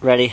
Ready.